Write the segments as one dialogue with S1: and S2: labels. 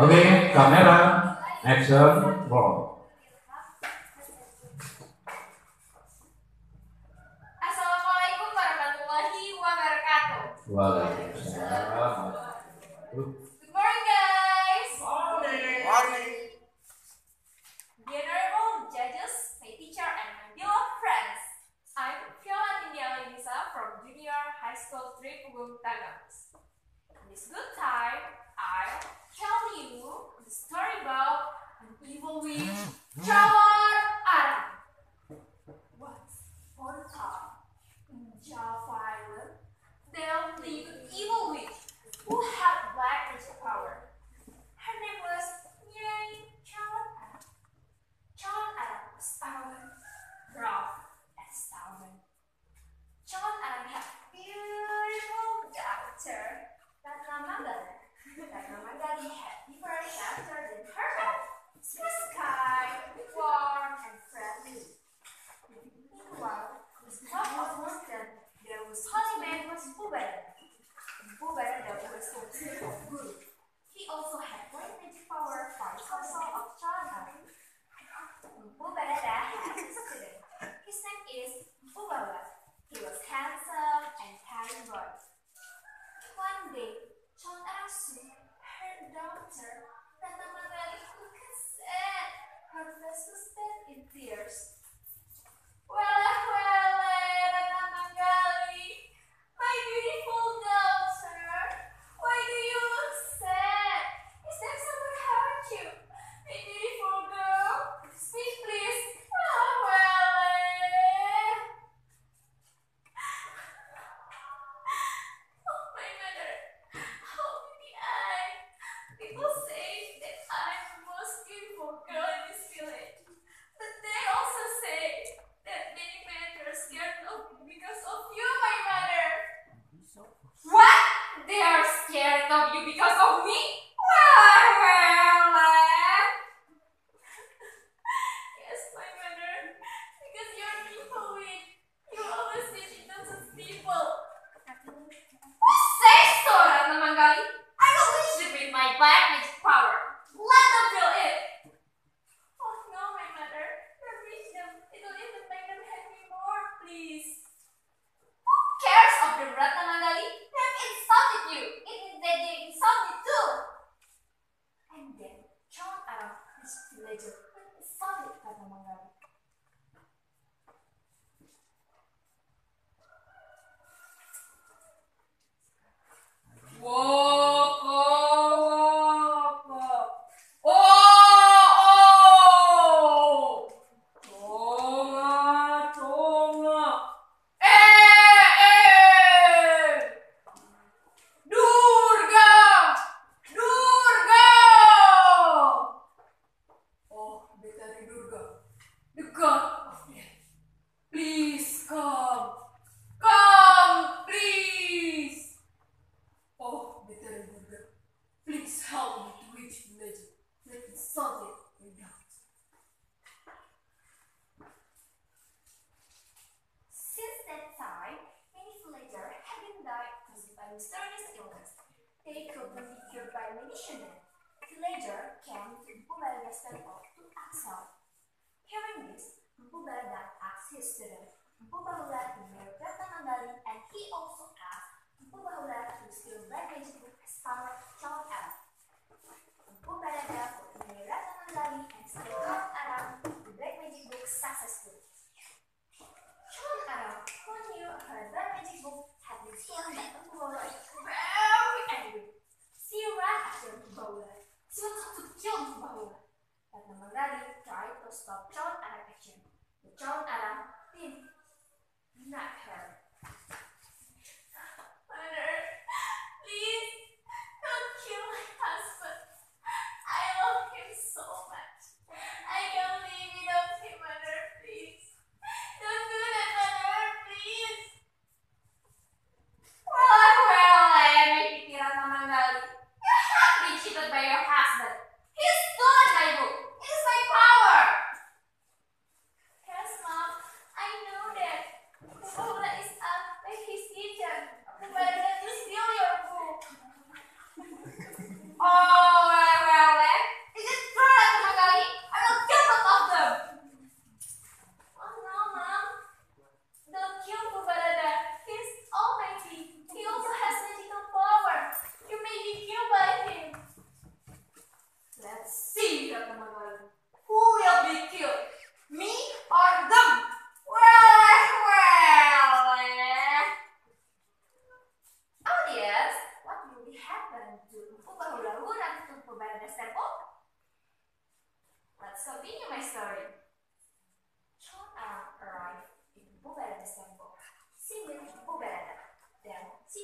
S1: Oke, okay, kamera, action, roll.
S2: Assalamualaikum warahmatullahi wabarakatuh.
S3: Waalaikumsalam.
S1: later. political procedure by Venetian. He later came to Buber'de step to Aksal. Hearing this, Buber'den asked his student Bubahula to marry Bertanandari and he also asked Bubahula to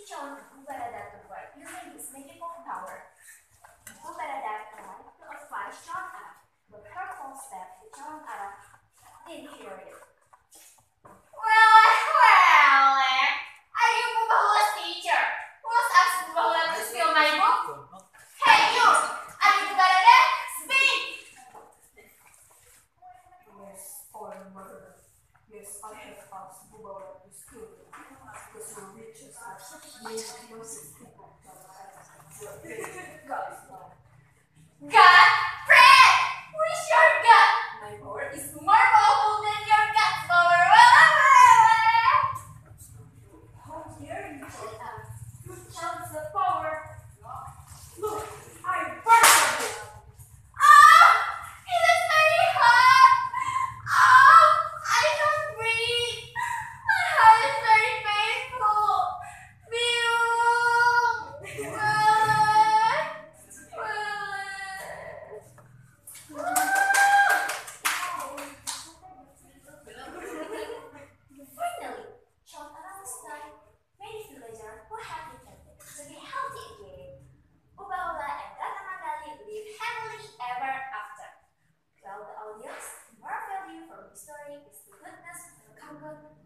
S1: Chichon Kubaradato work using his magical power. Kubaradato tried to apply Shaka, but her false step Chichon Ara did cure.
S4: spite of how people are skilled, because you're rich and such, you influence people.
S1: Guys, God. click this,